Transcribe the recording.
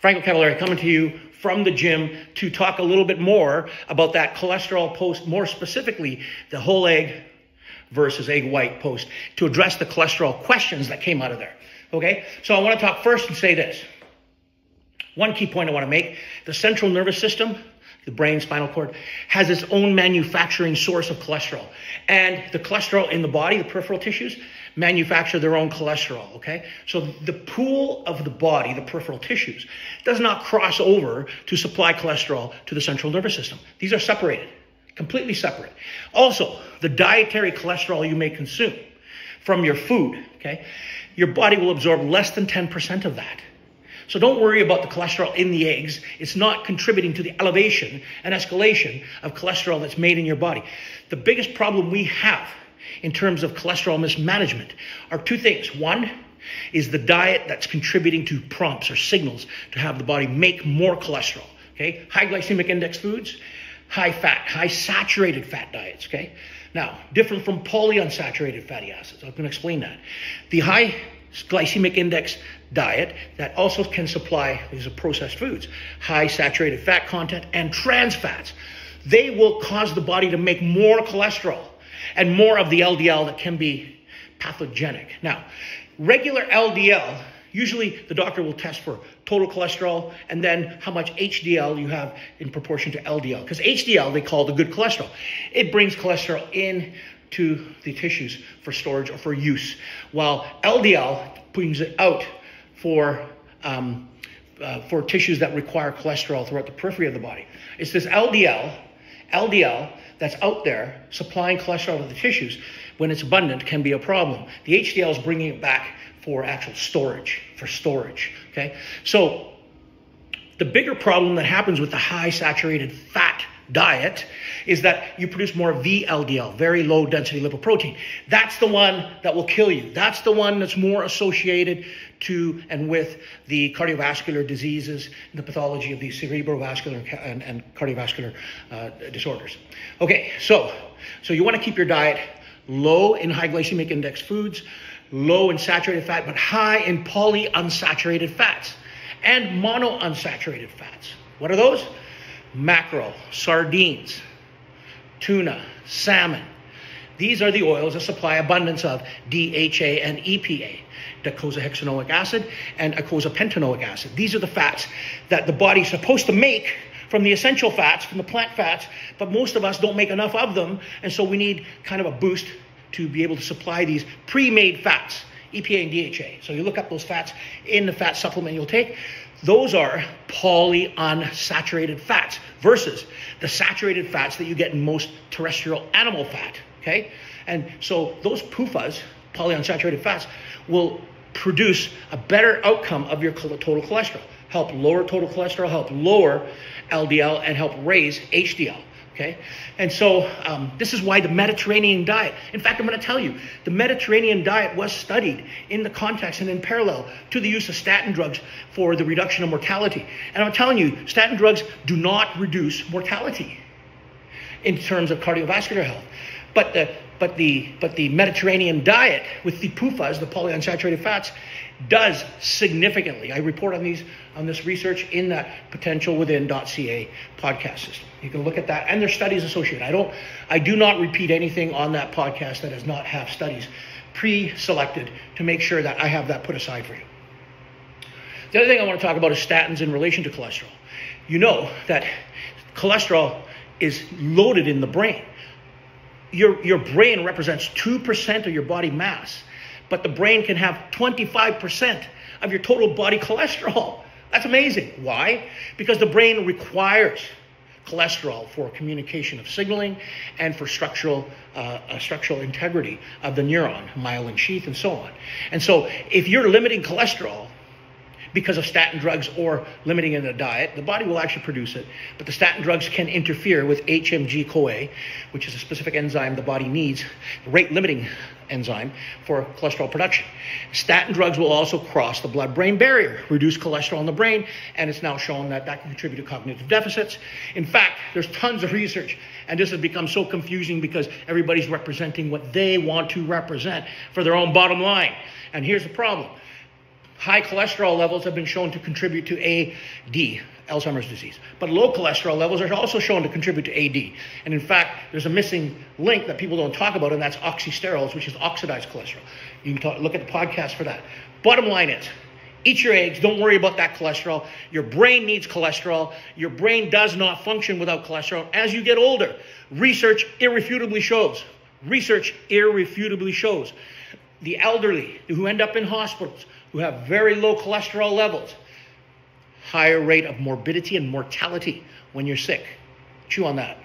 Franco Cavaleri coming to you from the gym to talk a little bit more about that cholesterol post, more specifically the whole egg versus egg white post, to address the cholesterol questions that came out of there. Okay, so I want to talk first and say this. One key point I want to make the central nervous system, the brain, spinal cord, has its own manufacturing source of cholesterol. And the cholesterol in the body, the peripheral tissues, manufacture their own cholesterol, okay? So the pool of the body, the peripheral tissues, does not cross over to supply cholesterol to the central nervous system. These are separated, completely separate. Also, the dietary cholesterol you may consume from your food, okay? Your body will absorb less than 10% of that. So don't worry about the cholesterol in the eggs. It's not contributing to the elevation and escalation of cholesterol that's made in your body. The biggest problem we have in terms of cholesterol mismanagement are two things. One is the diet that's contributing to prompts or signals to have the body make more cholesterol. Okay, high glycemic index foods, high fat, high saturated fat diets. Okay, now different from polyunsaturated fatty acids. I'm going to explain that. The high glycemic index diet that also can supply these are processed foods, high saturated fat content and trans fats. They will cause the body to make more cholesterol and more of the LDL that can be pathogenic. Now, regular LDL, usually the doctor will test for total cholesterol and then how much HDL you have in proportion to LDL. Because HDL, they call the good cholesterol. It brings cholesterol in to the tissues for storage or for use, while LDL brings it out for um, uh, for tissues that require cholesterol throughout the periphery of the body. It's this LDL, LDL that's out there supplying cholesterol to the tissues when it's abundant can be a problem. The HDL is bringing it back for actual storage, for storage. Okay, so the bigger problem that happens with the high saturated fat diet is that you produce more VLDL, very low density lipoprotein. That's the one that will kill you. That's the one that's more associated to and with the cardiovascular diseases, the pathology of these cerebrovascular and, and cardiovascular uh, disorders. Okay, so so you want to keep your diet low in high glycemic index foods, low in saturated fat, but high in polyunsaturated fats and monounsaturated fats. What are those? mackerel, sardines, tuna, salmon. These are the oils that supply abundance of DHA and EPA, docosahexaenoic acid and eicosapentaenoic acid. These are the fats that the body's supposed to make from the essential fats, from the plant fats, but most of us don't make enough of them, and so we need kind of a boost to be able to supply these pre-made fats, EPA and DHA. So you look up those fats in the fat supplement you'll take. Those are polyunsaturated fats versus the saturated fats that you get in most terrestrial animal fat. Okay? And so those PUFAs, polyunsaturated fats, will produce a better outcome of your total cholesterol, help lower total cholesterol, help lower LDL, and help raise HDL. Okay? And so um, this is why the Mediterranean diet, in fact, I'm going to tell you, the Mediterranean diet was studied in the context and in parallel to the use of statin drugs for the reduction of mortality. And I'm telling you, statin drugs do not reduce mortality in terms of cardiovascular health. But the, but the, but the Mediterranean diet with the PUFAs, the polyunsaturated fats, does significantly. I report on these on this research in that potential within.ca podcast system. You can look at that, and there's studies associated. I don't, I do not repeat anything on that podcast that does not have studies pre-selected to make sure that I have that put aside for you. The other thing I want to talk about is statins in relation to cholesterol. You know that cholesterol is loaded in the brain. Your, your brain represents 2% of your body mass but the brain can have 25% of your total body cholesterol. That's amazing. Why? Because the brain requires cholesterol for communication of signaling and for structural uh, uh, structural integrity of the neuron, myelin sheath, and so on. And so, if you're limiting cholesterol, because of statin drugs or limiting in a diet, the body will actually produce it. But the statin drugs can interfere with HMG CoA, which is a specific enzyme the body needs, rate limiting enzyme for cholesterol production. Statin drugs will also cross the blood brain barrier, reduce cholesterol in the brain, and it's now shown that that can contribute to cognitive deficits. In fact, there's tons of research, and this has become so confusing because everybody's representing what they want to represent for their own bottom line. And here's the problem High cholesterol levels have been shown to contribute to AD, Alzheimer's disease. But low cholesterol levels are also shown to contribute to AD. And in fact, there's a missing link that people don't talk about, and that's oxysterols, which is oxidized cholesterol. You can talk, look at the podcast for that. Bottom line is, eat your eggs. Don't worry about that cholesterol. Your brain needs cholesterol. Your brain does not function without cholesterol. As you get older, research irrefutably shows. Research irrefutably shows the elderly who end up in hospitals who have very low cholesterol levels, higher rate of morbidity and mortality when you're sick. Chew on that.